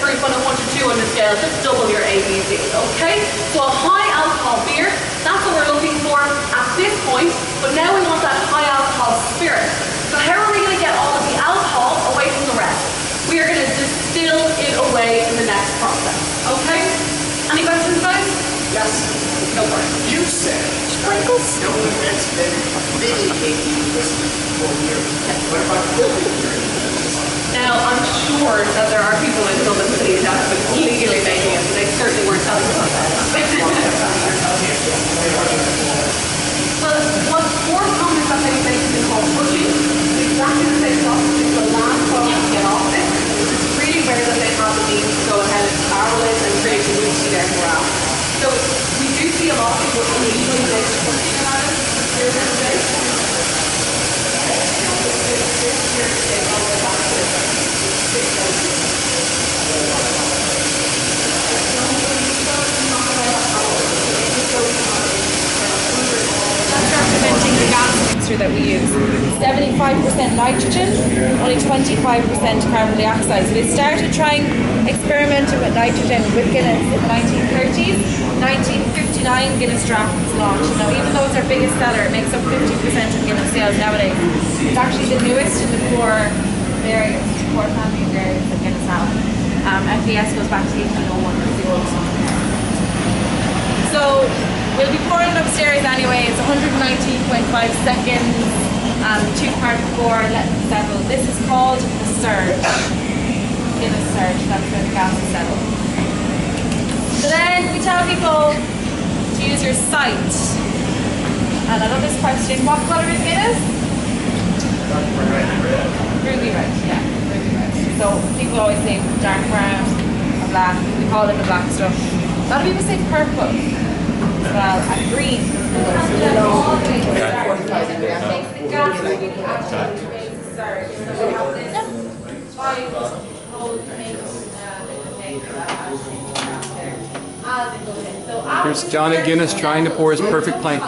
proof on a 1 to 2 on the scale, just double your ABV, okay? So a high alcohol beer, that's what we're looking for at this point, but now we want that high alcohol spirit. So how are we going to get all of the alcohol away from the rest? We are going to distill it away in the next process, okay? Any questions, guys? Yes. No it. You said Sprinkles? no that's been many ABVs for years. What about filtering? Now, I'm sure that there are people in Dublin City that have been illegally making it, but they certainly weren't telling us that. well, what's more common is that they make something called poitín. It's exactly the same process. It's the last one to get off it. It's really rare that they have the means to go ahead and barrel it and create a whiskey there for us. So we do see a lot of people illegally make poitín out of it. Here in the States. That's representing the gas mixture that we use. 75% nitrogen, only 25% carbon dioxide. So they started trying experimenting with nitrogen with Guinness in the 1930s. 1959 Guinness Draft was launched. Now even though it's our biggest seller, it makes up 50% of Guinness sales nowadays. It's actually the newest in the four variants, four family variants that Guinness have. Um, FES goes back to 1801, that's the oldest one. So we'll be pouring it upstairs anyway. It's 119.5 seconds, um, two part four, let it settle. This is called the surge. In a surge, that's where the gas is settled. So then we tell people to use your sight. And I love this question. What colour is Guinness? Ruby red, yeah, ruby red. So people always say dark brown or black. We call it the black stuff. A lot of people say purple as well, and green. Makes Here's John at Guinness trying to pour his perfect pint.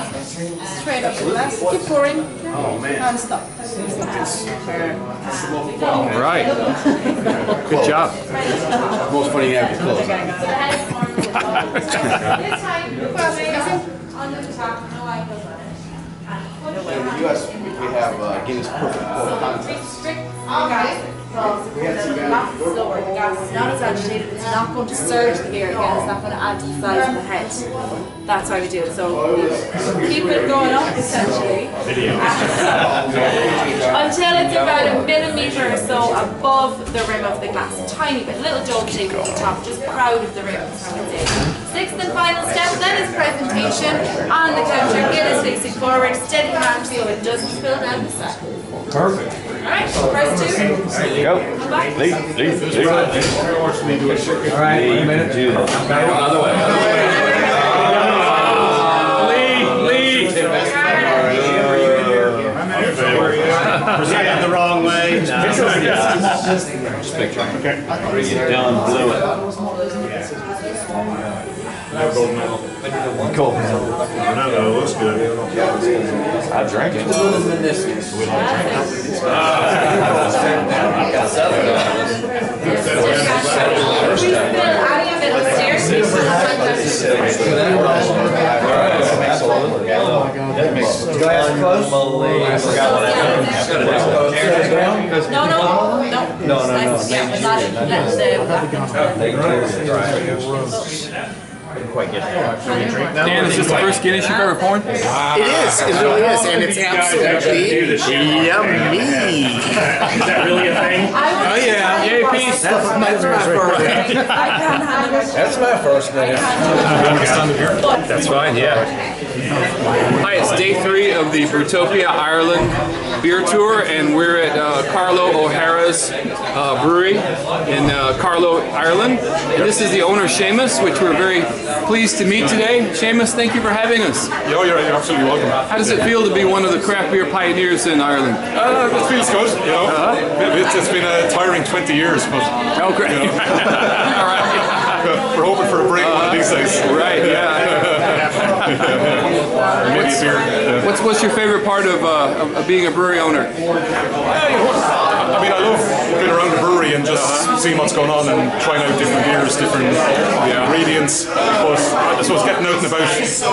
Straight up the glass. Keep pouring. Oh man. Non-stop. All right. Good job. Most funny you have your clothes. So the head is more This time, you put it under the top, no on it. And put In the US, we have uh, Guinness Perfect Pour contest. The gas is lower, the gas is not as agitated, it's not going to surge the beer again, it's not going to add to the size of the head. That's why we do it. So keep it going up essentially until it's about a millimetre or so above the rim of the glass. Tiny bit, little dog shape at the top, just proud of the rim, is how. Sixth and final step then is presentation on the counter. Guinness facing forward, steady hand so it doesn't spill down the side. Perfect. Alright, first two. Go. Come back. Lee, Lee, Lee. All right, a minute. Another way. Lee, Lee. Presented the wrong way. Bring it down, blew it. Gold medal. Cool. No, no, it looks good. I drank it. If we spill any of it upstairs, we will have No, no, no. No, no, no. Yeah, but not, that's the, Dan, is this the first Guinness you've ever poured? It is. It really is, and it's absolutely yummy. Is that really a thing? Oh would. yeah. Yay, peace. That's my first. I can't handle it. That's my first man. That's fine, yeah. Hi, it's day three of the Brewtopia Ireland beer tour, and we're at uh, Carlow O'Hara's uh, brewery in uh, Carlow, Ireland. And this is the owner, Seamus, which we're very pleased to meet today. Seamus, thank you for having us. Yeah, you're, you're absolutely welcome. How does it feel to be one of the craft beer pioneers in Ireland? Uh, it feels good, you know. It's, it's been a tiring 20 years, but Oh, great. you know, All right. we're hoping for a break one of these days. Right, yeah. Maybe a beer. Yeah. What's, what's your favorite part of, uh, of- of being a brewery owner? Yeah, I mean, I love being around the brewery and just seeing what's going on and trying out different beers, different ingredients. But I suppose getting out and about,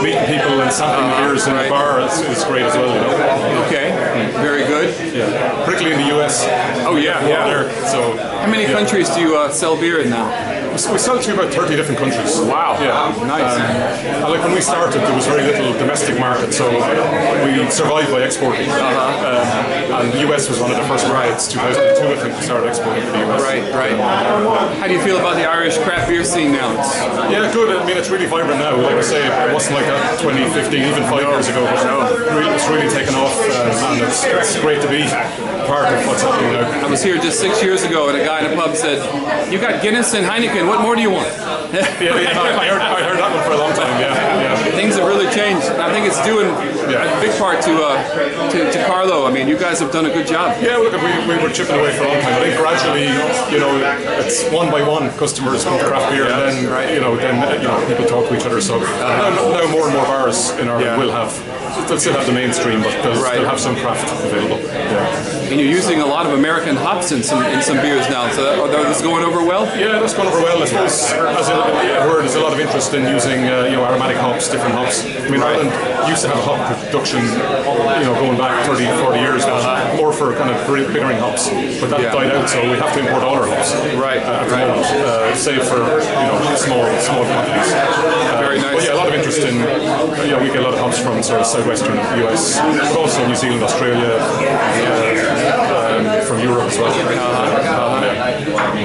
meeting people and sampling the beers in Right. bar is, is great as well. You know? Okay, very good. Yeah, particularly in the US. Oh yeah, yeah. there, so How many countries do you uh, sell beer in now? We sell to about 30 different countries. Wow. Yeah. Nice. Um, like when we started, there was very little domestic market, so we survived by exporting. Uh-huh. Um, and the US was one of the first markets. 2002, I think, we started exporting to the US. Right, right. How do you feel about the Irish craft beer scene now? It's- Yeah, good. I mean, it's really vibrant now. Like I say, it wasn't like that 2015, even five years ago. But really, it's really taken off, uh, and it's, it's great to be part of what's happening now. I was here just six years ago, and a guy in a pub said, "You got Guinness and Heineken. What more do you want?" Yeah, yeah, I, heard, I heard that one for a long time. Yeah, yeah. Things have really changed. I think it's due in a big part to, uh, to to Carlow. I mean, you guys have done a good job. Yeah, look, we, we were chipping away for a long time. I think gradually, you know, it's one by one customers come to craft beer, and then you know, then uh, you know, people talk to each other. So now, now more and more bars in Ireland Yeah. will have. They'll still have the mainstream, but they'll, Right. they'll have some craft available. Yeah. And you're using a lot of American hops in some in some beers now. So that, are those going over well? Yeah, that's over well. I suppose, as I heard, there's a lot of interest in using, uh, you know, aromatic hops, different hops. I mean, Ireland used to have a hop production, you know, going back 30, 40 years, but more for kind of bittering hops. But that Yeah. died out, so we have to import all our hops. Right, Uh, at the right. moment, uh, save for, you know, small, small companies. Uh, Very nice. But yeah, a lot of interest in, you know, we get a lot of hops from sort of southwestern US, but also New Zealand, Australia, uh, um, from Europe as well.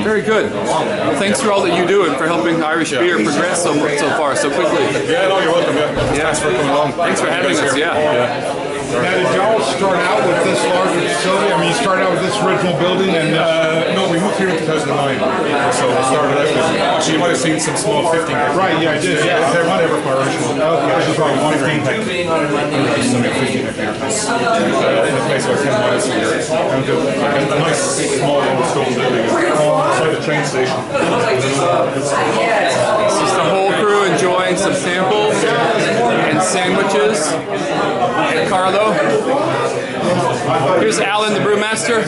Yeah. Very good. Well, thanks for all that you do and for helping Irish beer progress so so far so quickly. Yeah, no, you're welcome. Yeah. Thanks for coming along. Thanks for having us, here. yeah. Now, did y'all start out with this larger facility? I mean, you started out with this original building and, uh, no, we moved here in 2009. So we started out with, actually, you might have seen some small 15 right, yeah, I did, yeah. They're not ever my original. This is about 115 Some 15 hectare. Uh, in a place about 10 miles from here. And like a nice small old stone building beside the train. Just the whole crew enjoying some samples and sandwiches. And Carlow. Here's Alan, the brewmaster.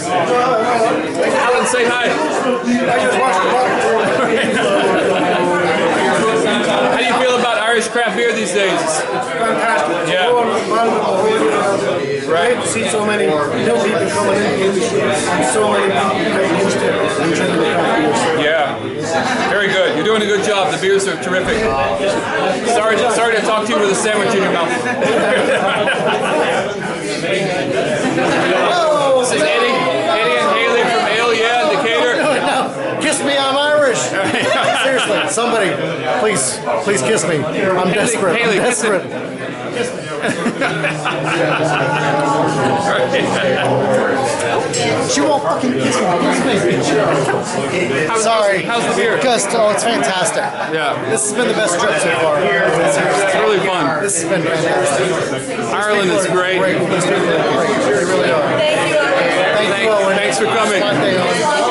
Alan, say hi. How do you feel about Irish craft beer these days? It's Fantastic. Yeah. Right. To see so many new people coming in the industry and so many people getting used to it drinking craft beers. Yeah. Very good. You're doing a good job. The beers are terrific. Sorry, sorry to talk to you with a sandwich in your mouth. Seriously, somebody, please, please kiss me. I'm desperate. Haley, I'm desperate. She won't fucking kiss me. Kiss me. Sorry. How's, how's the beer? Just, oh, it's fantastic. Yeah. This has been the best trip so far. It's really fun. This has been fantastic. Ireland is great. Great. These people are great. They really are. Thank you. Thank Thank- you, thanks for coming. Fun.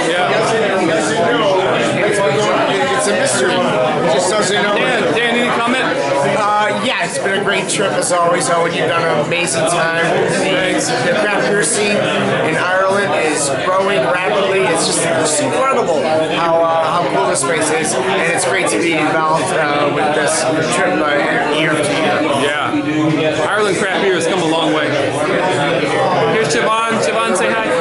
Yeah. It's a mystery. Just you know. Dan, Dan, any comment? Uh, yeah, it's been a great trip as always. Owen, you've done an amazing time. The craft beer scene in Ireland is growing rapidly. It's just it's incredible how uh, how cool this place is, and it's great to be involved uh, with this trip uh, year to year. Yeah. Ireland craft beer has come a long way. Here's Siobhan. Siobhan, say hi.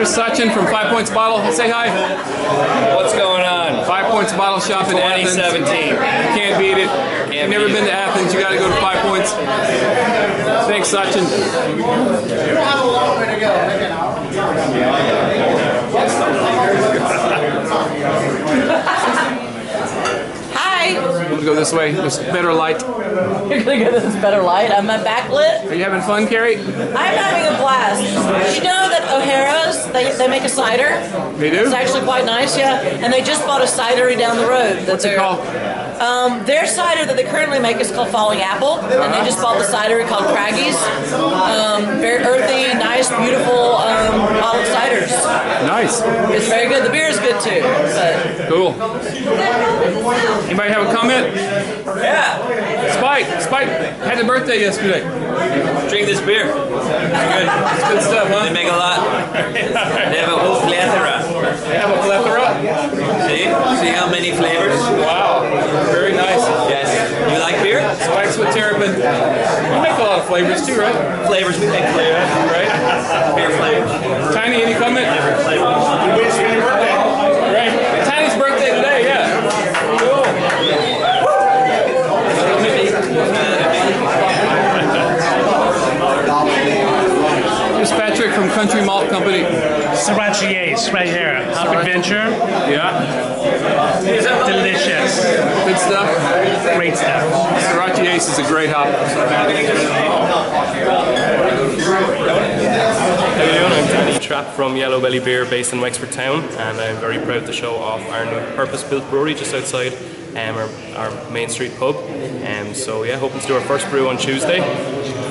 Here's Sachin from Five Points Bottle. Say hi. What's going on? Five Points Bottle Shop in Athens. 2017. Can't beat it. You've never been to Athens, you gotta go to Five Points. Thanks, Sachin. You have a long way to go. Maybe an hour. Hi. We'll go this way. There's better light. You're gonna get this better light. I'm uh, backlit. Are you having fun, Carrie? I'm having a blast. Did you know that O'Hara's they, they make a cider? They do? It's actually quite nice, yeah. And they just bought a cidery down the road. What's it called? Um, their cider that they currently make is called Falling Apple, and they just bought the cider called Craggy's. Um, very earthy, nice, beautiful um, bottled ciders. Nice. It's very good. The beer is good too. But Cool. Anybody have a comment? Yeah. Spike, Spike had a birthday yesterday. Drink this beer. It's good. It's good stuff, huh? They make a lot. They have a whole plethora. They have a plethora. See? See how many flavors? Wow. Very nice. Yes. You Spikes with terrapin. You make a lot of flavors too, right? Flavors we make flavors. Right? Beer flavors. Tiny, any comment? Right. Tiny's birthday today, yeah. Cool. Here's Patrick from Country Malt Company. Sorachi Ace right here. Hop Adventure. Yeah. Delicious. Good stuff. Great stuff. Sorachi Ace is a great hop. How you doing? I'm Danny Trapp from Yellow Belly Beer based in Wexford Town and I'm very proud to show off our new purpose-built brewery just outside um, our, our main street pub. Um, so yeah, hoping to do our first brew on Tuesday.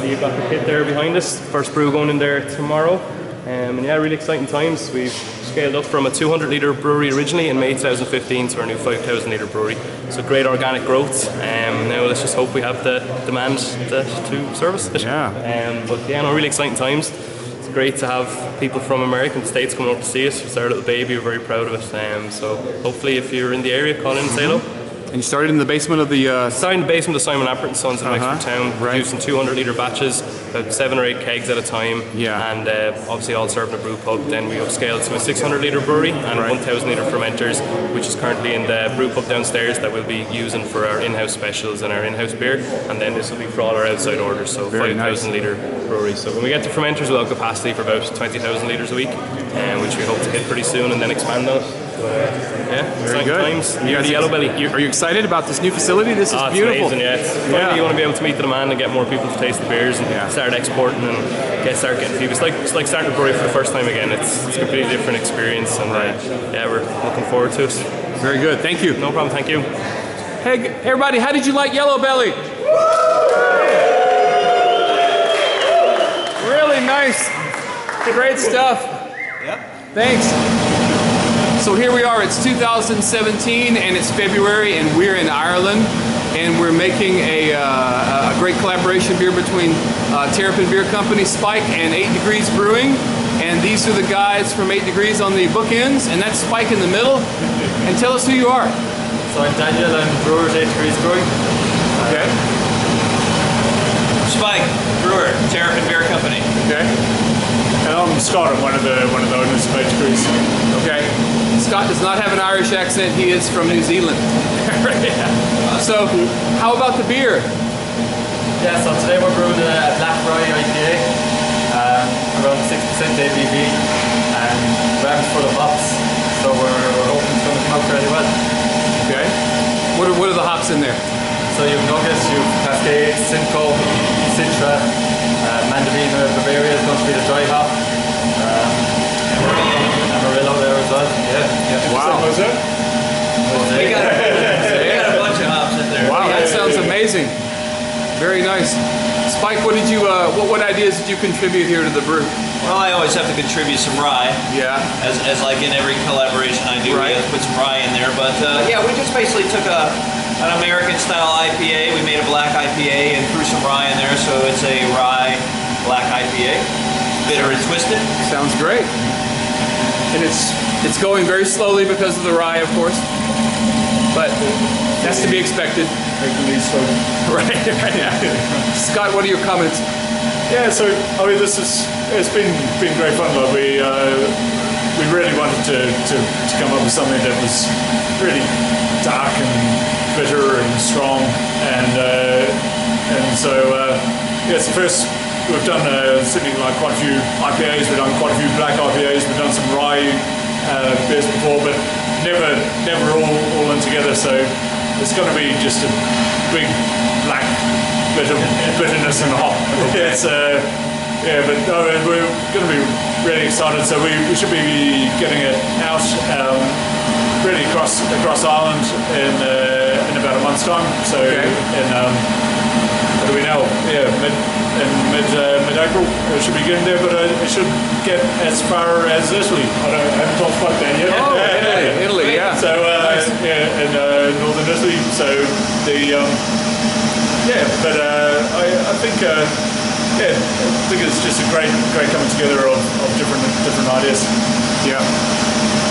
You've got the pit there behind us. First brew going in there tomorrow. Um, and yeah, really exciting times. We've scaled up from a 200 litre brewery originally in May 2015 to our new 5,000 litre brewery. So great organic growth. Um, now let's just hope we have the demand to, to service it. Yeah. Um, but yeah, no, really exciting times. It's great to have people from American states coming up to see us. It's our little baby. We're very proud of it. Um, so hopefully, if you're in the area, call in and say hello. And you started in the basement of the. Uh, Started in the basement of Simon Lambert and Sons in Uh-huh. Wexford Town, producing 200 litre batches, about seven or eight kegs at a time. Yeah. And uh, obviously all served in a brew pub. Then we upscaled to a 600 litre brewery and 1,000 litre fermenters, which is currently in the brew pub downstairs that we'll be using for our in-house specials and our in-house beer. And then this will be for all our outside orders, so Very 5,000 litre brewery. So when we get to fermenters, we'll have capacity for about 20,000 litres a week, um, which we hope to hit pretty soon and then expand on yeah, Very exciting good. times. You Near guys the Yellow Belly. You, are you excited about this new facility? This is Oh, beautiful. amazing, yeah. Yeah. you want to be able to meet the demand and get more people to taste the beers and start exporting and get start getting people. It's like it's like starting a brewery for the first time again. It's, it's a completely different experience and uh, yeah, we're looking forward to it. Very good. Thank you. No problem. Thank you. Hey, everybody, how did you like Yellow Belly? Really nice. Great stuff. Yeah. Thanks. So here we are, it's 2017 and it's February and we're in Ireland and we're making a, uh, a great collaboration beer between uh, Terrapin Beer Company, Spike, and 8 Degrees Brewing. And these are the guys from 8 Degrees on the bookends and that's Spike in the middle. And tell us who you are. So I'm Daniel, I'm Brewers 8 Degrees Brewing. Okay. Spike, brewer, Terrapin Beer Company. Okay. And I'm Scott, I'm one of the one of the owners of 8 Degrees. Okay. Scott does not have an Irish accent. He is from New Zealand. So, how about the beer? Yeah, so today we're brewing a Black Rye IPA, um, around 6% ABV, and rams full of hops. So we're, we're hoping it's going to come out fairly well. Okay. What are, what are the hops in there? So you've Nuggets, you've Cascade, Simcoe, Citra, uh, Mandarina, Bavaria is going to be the dry hop. Yeah. Wow. Was it? We got, we got a bunch of hops in there. Wow, that sounds amazing. Very nice. Spike, what did you, uh, what, what ideas did you contribute here to the brew? Well, I always have to contribute some rye. Yeah. As, as like in every collaboration I do, Right. we have to put some rye in there. But uh, yeah, we just basically took a an American style IPA. We made a black IPA and threw some rye in there, so it's a rye black IPA, bitter and twisted. Sounds great. And it's it's going very slowly because of the rye, of course. But that's to be expected. Right, right, yeah. Scott, what are your comments? Yeah, so I mean, this is it's been been great fun. Like we uh, we really wanted to, to, to come up with something that was really dark and bitter and strong, and uh, and so uh, yeah, it's the first we've done uh, certainly like quite a few IPAs. We've done quite a few black IPAs. We've done some rye uh, beers before, but never never all all in together. So it's going to be just a big black bitter, bitterness and hop. It's uh, yeah, but no, we're going to be really excited. So we, we should be getting it out um, really across across Ireland in uh, in about a month's time. So in um, what do we know? Yeah, mid in mid uh, mid April it should be getting there, but uh, it should get as far as Italy. I, don't, I haven't talked about that yet. Oh, Italy, Italy, yeah. So uh, yeah, in uh, northern Italy. So the um, yeah, but uh, I, I think uh, yeah, I think it's just a great great coming together of, of different different ideas. Yeah.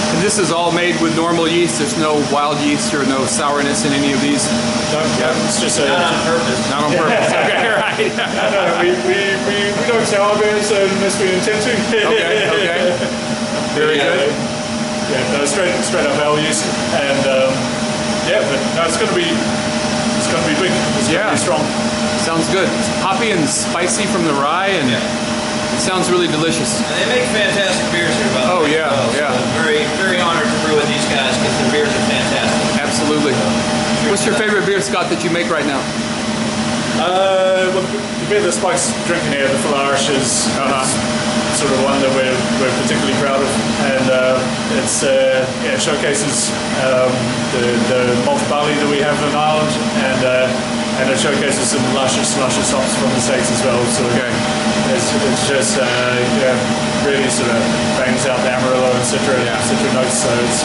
And this is all made with normal yeast. There's no wild yeast or no sourness in any of these. No, yeah, it's just a, Not on purpose. Not on purpose. okay, right. No, no, we, we, we, we don't sour beers unless we intend to. Okay, okay. Very yeah, good. Yeah, no, straight straight up yeast, and um, yeah, but no, it's gonna be it's gonna be big. It's Yeah. be strong. Sounds good. It's hoppy and spicy from the rye, and it sounds really delicious. And they make fantastic beers here, by the Oh, yeah, well. So yeah. Very, very honored to brew with these guys because the beers are fantastic. Absolutely. What's your favorite beer, Scott, that you make right now? Uh, well, the beer that Spike's drinking here, the Flourish, is, Uh-huh. sort of one that we're, we're particularly proud of, and uh, it's uh, yeah, it showcases um, the, the malt barley that we have in Ireland, and uh, and it showcases some luscious, luscious hops from the states as well. So it's, it's just uh, yeah, really sort of bangs out the Amarillo and Citra, Citra notes. So it's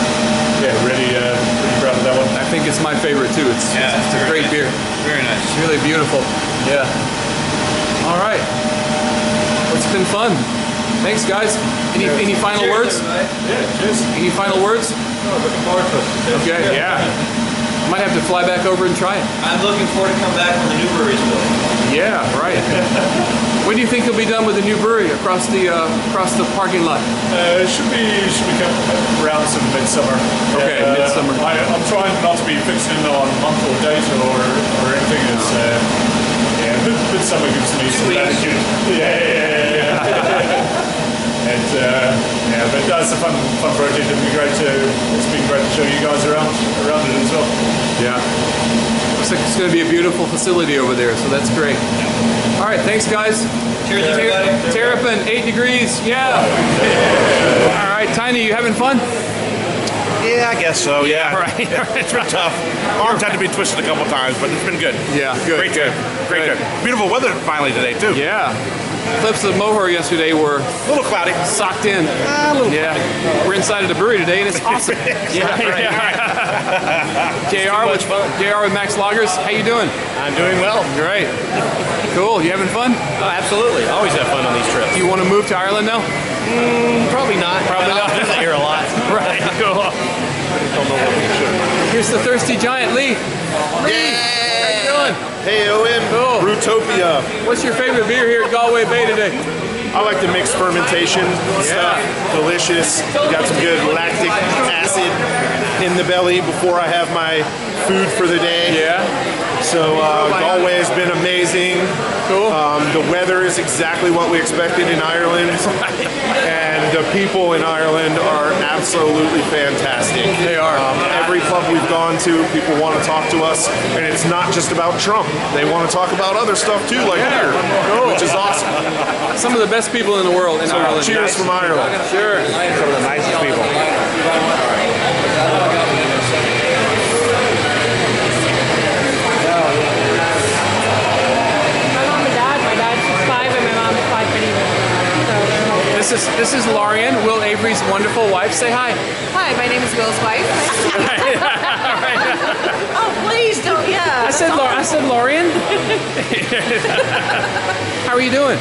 yeah, really uh, really proud of that one. I think it's my favorite too. It's, Yeah, it's, a great nice. beer. Very nice. It's really beautiful. Yeah. All right. It's been fun. Thanks, guys. Any any final words? Yeah, cheers. Any final words? Oh, looking forward to it. Okay. Yeah. Might have to fly back over and try it. I'm looking forward to come back when the new brewery's built. Yeah. Right. when do you think you'll be done with the new brewery across the uh, across the parking lot? Uh, it should be should be coming around some midsummer. Okay, Uh, midsummer. I, I'm trying not to be fixed in on month or date or or anything. It's uh, yeah, midsummer gives me some latitude. Yeah, yeah, yeah. yeah. and uh, yeah, but that's a fun fun project. It'd be great to it's been great to show you guys around around it as well. Yeah. Looks like it's going to be a beautiful facility over there, so that's great. All right, thanks, guys. Cheers, everybody. Terrapin, eight degrees. Yeah. All right, Tiny, you having fun? Yeah, I guess so. Yeah, Right. it's been tough. Arms had to be twisted a couple times, but it's been good. Yeah, good. Great trip. Great Good. trip. Beautiful weather finally today too. Yeah. Cliffs of Moher yesterday were A little cloudy. socked in. yeah. We're inside of the brewery today, and it's awesome. yeah. right. Jr. with Jr. with Max Lager's. How you doing? I'm doing well. Great. Cool. You having fun? Oh, absolutely. Always have fun on these trips. You want to move to Ireland now? Mm, probably not. Probably I'll not. visit here a lot. Right. Cool. Here's the thirsty giant, Lee. Lee, Hey, OM, Cool. Brewtopia. What's your favorite beer here at Galway Bay today? I like the mixed fermentation stuff. Delicious. Got some good lactic acid in the belly before I have my food for the day. Yeah. So uh, Galway has been amazing. Cool. Um, the weather is exactly what we expected in Ireland, and the people in Ireland are absolutely fantastic. They are. Um, every pub we've gone to, people want to talk to us, and it's not just about Trump. They want to talk about other stuff too, like Yeah. beer, Cool. which is awesome. Some of the best people in the world in So Ireland. cheers from Ireland. Sure. Some of the nicest people. Is this is Lorian, Will Avery's wonderful wife. Say hi. Hi, my name is Will's wife. Oh, please don't. Yeah. I said Lor- I said Lorian. How are you doing?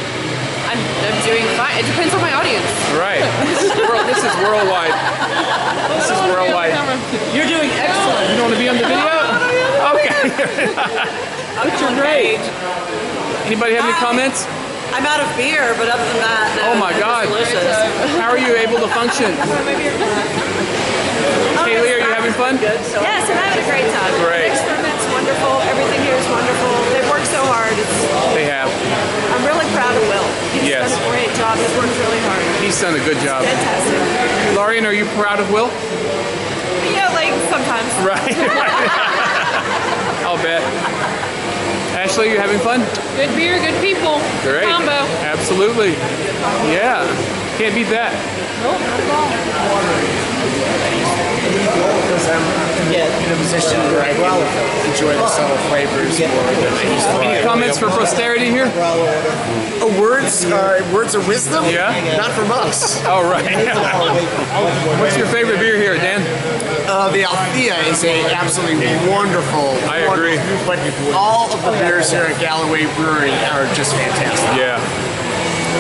I'm, I'm doing fine. It depends on my audience. Right. This is, world, this is worldwide. This is worldwide. You're doing excellent. You don't want to be on the video? Okay. But you're great. Anybody have any comments? I'm out of beer, but other than that, no, Oh my God. delicious. How are you able to function? Oh, Kaylee, are you having fun? Good. Yes, I'm having a great time. Great. The experiment's wonderful. Everything here is wonderful. They've worked so hard. It's, They have. I'm really proud of Will. He's Yes. done a great job. He's worked really hard. He's done a good job. Fantastic. Lorian, are you proud of Will? Yeah, like sometimes. Right. I'll bet. Ashley, you having fun? Good beer, good people. Good Great. combo. Absolutely. Yeah. Can't beat that. Nope, not at all. Because I'm yeah, in a position where I can enjoy the subtle flavors more than I used to. Any comments for posterity here? Oh, words, uh, words of wisdom? Yeah. Not from us. All right. What's your favorite beer here, Dan? Uh, the Althea is a absolutely wonderful. I agree. But all of the beers here at Galloway Brewery are just fantastic. Yeah.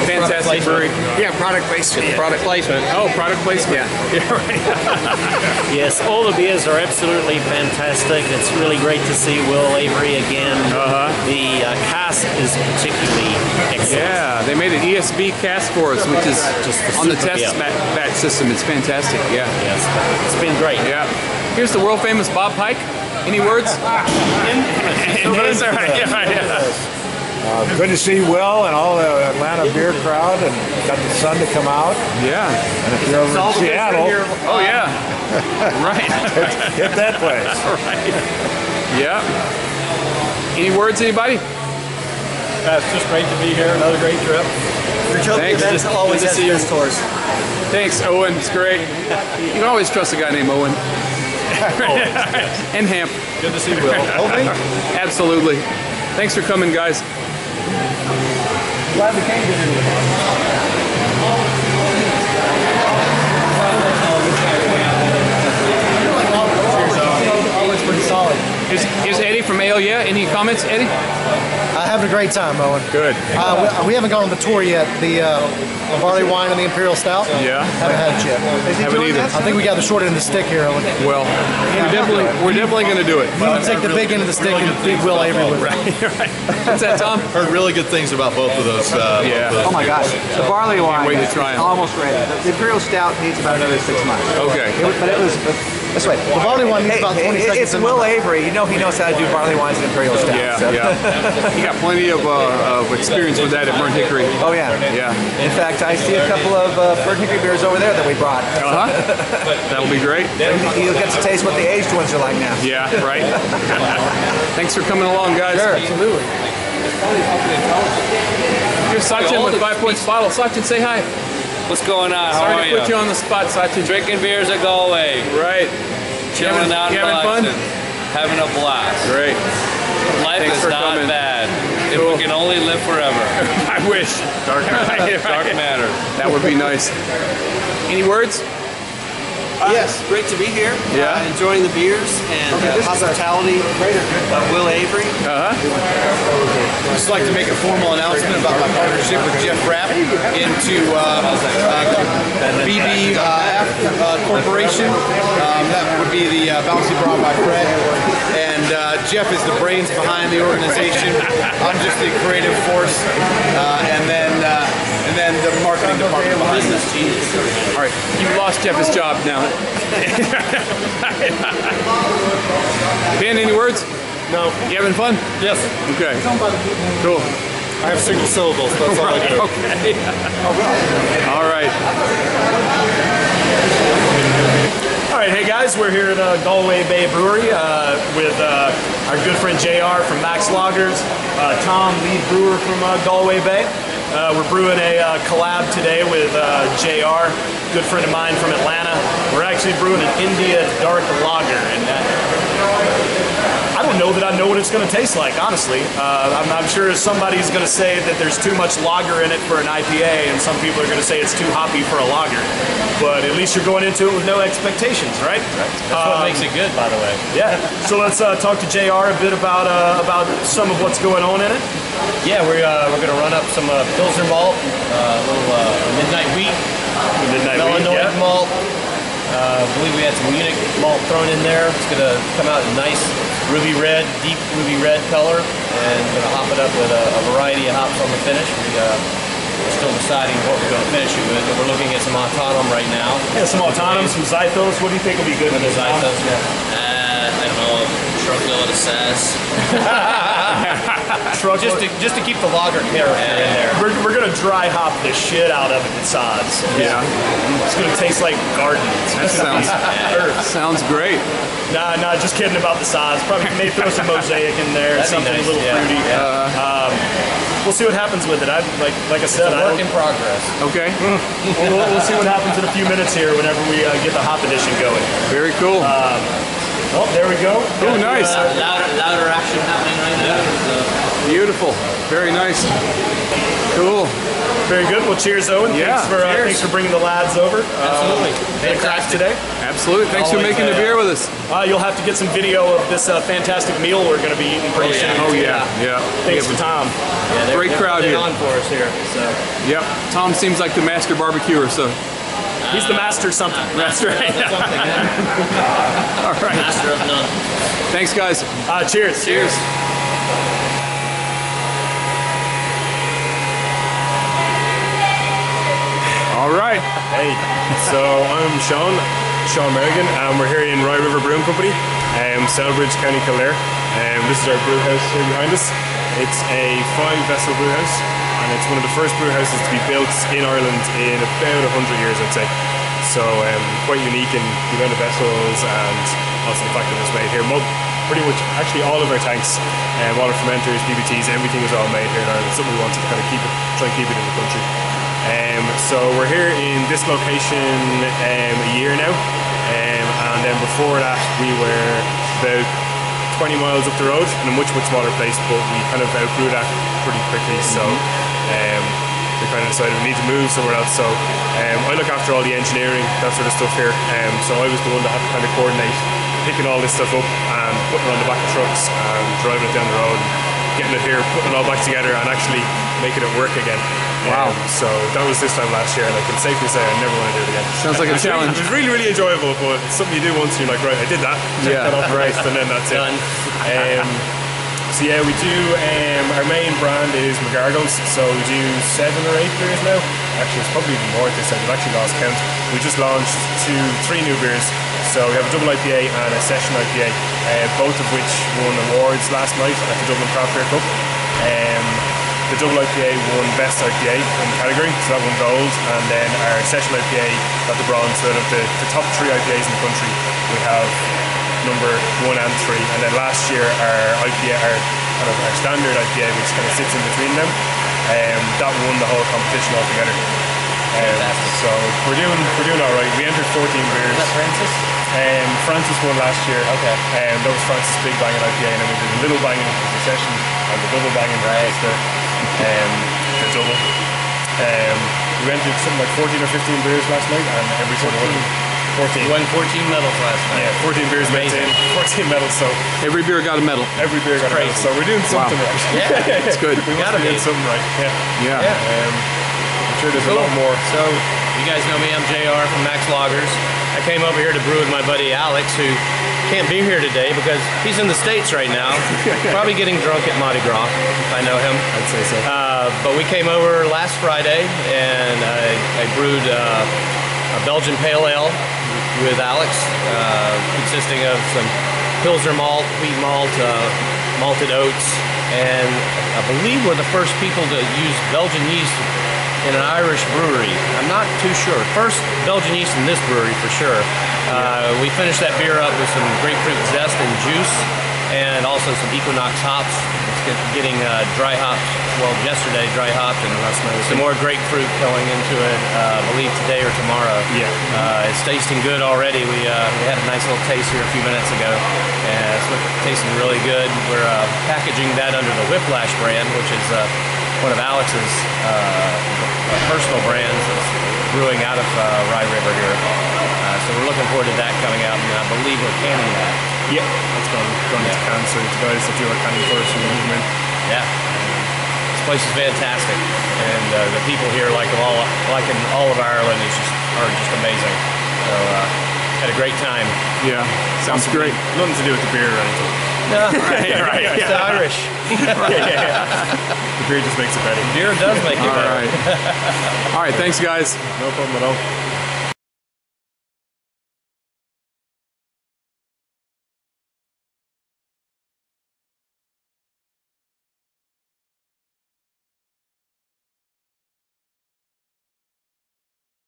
Fantastic brewery. Yeah, product placement. Product placement. Oh, product placement. Yeah. Yeah, right. Yes, all the beers are absolutely fantastic. It's really great to see Will Avery again. Uh-huh. The uh, cask is particularly excellent. Yeah, they made an ESB cast for us, which is Just the on the test beer. bat, system. It's fantastic. Yeah. Yes, it's been great. Yeah. Here's the world famous Bob Pike. Any words? In his, all right, yeah, right, yeah. Uh, good to see Will and all the Atlanta beer crowd, and got the sun to come out. Yeah. And if you're over in Seattle, Oh yeah. right. hit, hit that place. right. Yeah. Any words, anybody? Uh, it's just great to be here. Another great trip. Thanks. Just always has good tours. Thanks, Owen. It's great. You can always trust a guy named Owen. and Hamp. Good to see Will. Owen? Absolutely. Thanks for coming, guys. Glad we came to Always Is, is Eddie from Ale Yeah? Any comments, Eddie? Uh, having a great time, Owen. Good. Uh, we, we haven't gone on the tour yet. The uh, barley wine and the imperial stout. Yeah. Haven't had it yet. Haven't either. I think we got the short end of the stick here, Owen. Well, we're definitely we're definitely going to do it. You can take the big end of the stick and big Will Avery with. Right, right. What's that, Tom? Heard really good things about both of those. Uh, Yeah. both those Oh my gosh, beers. the barley wine wait to is try 'em. almost ready. The, the imperial stout needs about another six months. Okay. It but it was. This way. The barley wine needs about 20 seconds It's Will. Avery. You know he knows how to do barley wines and imperial stout. Yeah, so. yeah. he got plenty of, uh, of experience with that at Burnt Hickory. Oh yeah. Yeah. In fact, I see a couple of uh, Burnt Hickory beers over there that we brought. Uh huh. That'll be great. You'll get to taste what the aged ones are like now. Yeah, right. Thanks for coming along, guys. Sure, absolutely. Here's Sachin with Five Points Bottle. Sachin, say hi. What's going on? How Sorry are to put you? you on the spot, Sachin. Drinking beers at Galway. Right. Chilling You having- out you and having fun? Having a blast. Great. Life Thanks is not coming. bad. If we can only live forever. I wish. Dark, Dark matter. That would be nice. Any words? Yes, great to be here. Yeah. Uh, enjoying the beers and uh, hospitality of Will Avery. Uh huh. Just like to make a formal announcement about my partnership with Jeff Rapp into uh, uh, BB uh, uh, Corporation. Um, that would be the uh, Bouncy Brought by Fred. And uh, Jeff is the brains behind the organization. I'm just the creative force, uh, and then uh, and then the marketing department behind this. All right. You lost Jeff his job now. Ben, any words? No. You having fun? Yes. Okay. Cool. I have single syllables. That's all I Right, do. Okay. All right. All right, hey guys, we're here at uh, Galway Bay Brewery uh, with uh, our good friend JR from Max Lager's, uh, Tom, lead brewer from uh, Galway Bay. Uh, we're brewing a uh, collab today with uh, JR, good friend of mine from Atlanta. We're actually brewing an India Dark Lager, and uh, don't know that I know what it's going to taste like, honestly. Uh, I'm, I'm sure somebody's going to say that there's too much lager in it for an IPA, and some people are going to say it's too hoppy for a lager. But at least you're going into it with no expectations, right? That's, what makes it good, by the way. Yeah. So let's uh, talk to Jr. a bit about uh, about some of what's going on in it. Yeah, we're, uh, we're going to run up some uh, Pilsner malt, uh, a little uh, Midnight Wheat, Midnight Wheat, Melanoid yeah. malt. Uh, I believe we had some Munich malt thrown in there. It's going to come out nice ruby red, deep ruby red color, and going to hop it up with a, a variety of hops on the finish. We, uh, we're still deciding what we're going to finish it with, but we're looking at some Autumn right now. Yeah, some Autumn, some Zythos. What do you think will be good with The this? Zythos, yeah. Uh, I don't know, Truckload of sass. just to just to keep the lager character in there. We're, we're gonna dry hop the shit out of it in sods. Yeah. It's gonna taste like garden. It's That gonna sounds- earth. Sounds great. Nah, nah, just kidding about the sods. Probably may throw some mosaic in there, That'd be something nice, a little yeah. fruity. Um, we'll see what happens with it. I like like I said, It's a I work don't- in progress. Okay. we'll, we'll, we'll see what happens in a few minutes here whenever we uh, get the hop edition going. Very cool. Um, oh, there we go. Oh, nice. Uh, louder, louder action happening right now. So. Beautiful. Very nice. Cool. Very good. Well, cheers, Owen. Yeah. Thanks for uh, thanks for bringing the lads over. Absolutely. Uh, crack today. Absolutely. Thanks for Always, making the uh, beer with us. Uh, you'll have to get some video of this uh, fantastic meal we're going to be eating pretty soon. Oh yeah. Yeah. Thanks Yeah, to Tom. Yeah, they're, Great they're, crowd they're here. on for us here. So. Yep. Tom seems like the master barbecuer, so. He's the master something. That's right. Something. All right. Master of none. Thanks, guys. Uh, cheers. Cheers. All right. Hey, so I'm Sean, Sean Merrigan, and we're here in Rye River Brewing Company, um, Celbridge, County Kildare. Um, this is our brew house here behind us. It's a five vessel brew house, and it's one of the first brew houses to be built in Ireland in about 100 years, I'd say. So um, quite unique in the amount of vessels and also the fact that it was made here. Mo- pretty much, actually all of our tanks, um, all our fermenters, BBTs, everything was all made here in Ireland. Something we wanted to kind of keep it, try and keep it in the country. Um, so we're here in this location um, a year now, um, and then before that we were about 20 miles up the road in a much much smaller place, but we kind of outgrew that pretty quickly. So um, we kind of decided we need to move somewhere else. So um, I look after all the engineering, that sort of stuff here. Um, so I was the one that had to kind of coordinate picking all this stuff up and putting it on the back of trucks and driving it down the road. Getting it here, putting it all back together, and actually making it work again. Wow. Um, so that was this time last year, and I can safely say I never want to do it again. Sounds like a It was really- challenge. it was really, really enjoyable, but it's something you do once, and you're like, right, I did that. Check Yeah. that off the list, and then that's it. Done. Um, so yeah, we do. Um, our main brand is McGargles, so we do seven or eight beers now. Actually, it's probably even more at this time. We've actually lost count. We just launched two, three new beers. So we have a double IPA and a session IPA, uh, both of which won awards last night at the Dublin Craft Beer Cup. Um, the double IPA won best IPA in the category, so that won gold, and then our session IPA got the bronze. So out of the, the top three IPAs in the country, we have number one and three. And then last year, our IPA, our kind of our standard IPA, which kind of sits in between them, um, that won the whole competition altogether. Um, so we're doing we're doing all right. We entered 14 beers. Is that Francis? Um, Francis won last year. Okay. Um, that was Francis' big banging IPA, and then we did a little banging as a session, and the double banging right. the, um, the double. Um, we entered something like 14 or 15 beers last night, and every single one. 14. Won 14 medals last night. Yeah, 14 beers made in, 14 medals. So Every beer got a medal. every beer got a medal. So we're doing something Wow. right. Yeah. It's good. we gotta be doing something right. Yeah. Yeah. Um, I'm sure there's a lot more. So, you guys know me. I'm JR from Max Lager's. I came over here to brew with my buddy Alex, who can't be here today because he's in the States right now. Probably getting drunk at Mardi Gras, if I know him. I'd say so. Uh, but we came over last Friday and I, I brewed uh, a Belgian Pale Ale with Alex, uh, consisting of some Pilsner malt, wheat malt, uh, malted oats, and I believe we're the first people to use Belgian yeast in an Irish brewery. I'm not too sure. First Belgian yeast in this brewery for sure. Uh, we finished that beer up with some grapefruit zest and juice, and also some Equinox hops. Get- getting uh, dry hopped, Well, yesterday dry hopped, and some more grapefruit going into it. Uh, I believe today or tomorrow. Yeah. Uh, it's tasting good already. We, uh, we had a nice little taste here a few minutes ago, and it's tasting really good. We're uh, packaging that under the Whiplash brand, which is uh, one of Alex's uh, personal brands that's brewing out of uh, Rye River here. Uh, so we're looking forward to that coming out, and I believe we're canning that. Yeah, that's going, going to can. So the guys that do our canning for us, we move them in. Yeah. This place is fantastic, and uh, the people here, like of all, like in all of Ireland, is just are just amazing. So uh, had a great time. Yeah, sounds great. Nothing to do with the beer or anything. No, Yeah, right, It's yeah. Irish. yeah, yeah, yeah. The beer just makes it better. Beer does make it All better. right. All right. Thanks, guys. No problem at all.